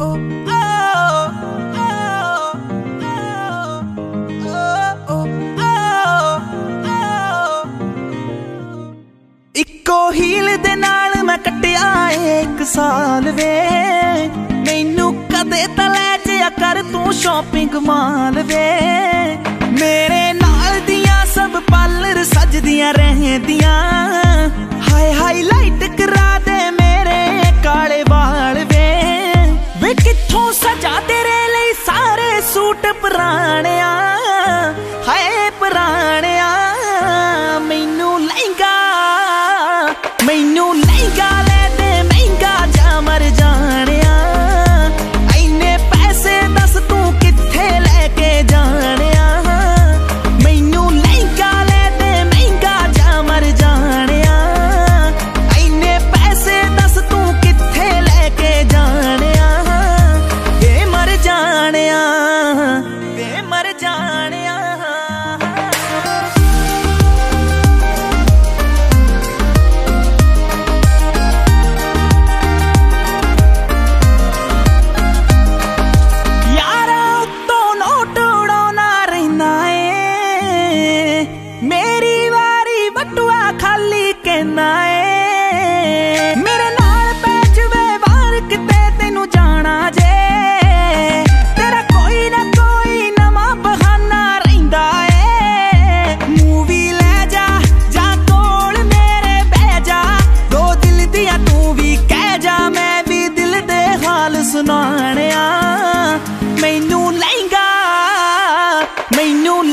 ਇੱਕੋ ਹੀਲ ਦੇ ਨਾਲ ਮੈਂ ਕੱਟਿਆ ਇੱਕ ਸਾਲ ਵੇ। ਮੈਨੂੰ ਕਦੇ ਤਾਂ ਲੈ ਜਿਆ ਕਰ ਤੂੰ ਸ਼ਾਪਿੰਗ ਮਾਲ ਵੇ। ਮੇਰੇ ਨਾਲ ਦੀਆਂ ਸਭ ਪਾਲਰ ਸਜਦੀਆਂ ਰਹਿੰਦੀਆਂ। ਹਾਈ ਹਾਈਲਾਈਟ ਮੈਨੂੰ ਲਹਿੰਗਾ ਖਾਲੀ ਏ ਮੇਰੇ ਨਾਲ ਪੈ ਜਵੇ ਵਾਰ ਕਿਤੇ ਤੈਨੂੰ ਜਾਣਾ ਜੇ। ਤੇਰਾ ਕੋਈ ਨਾ ਕੋਈ ਨਵਾਂ ਬਹਾਨਾ ਰਹਿੰਦਾ ਏ। ਮੂਵੀ ਲੈ ਜਾ ਜਾਂ ਕੋਲ ਮੇਰੇ ਬਹਿ ਜਾ। ਦੋ ਦਿਲ ਦੀਆਂ ਤੂੰ ਵੀ ਕਹਿ ਜਾ, ਮੈਂ ਵੀ ਦਿਲ ਦੇ ਹਾਲ ਸੁਣਾਣਿਆ। ਮੈਨੂੰ ਲਹਿੰਗਾ, ਮੈਨੂੰ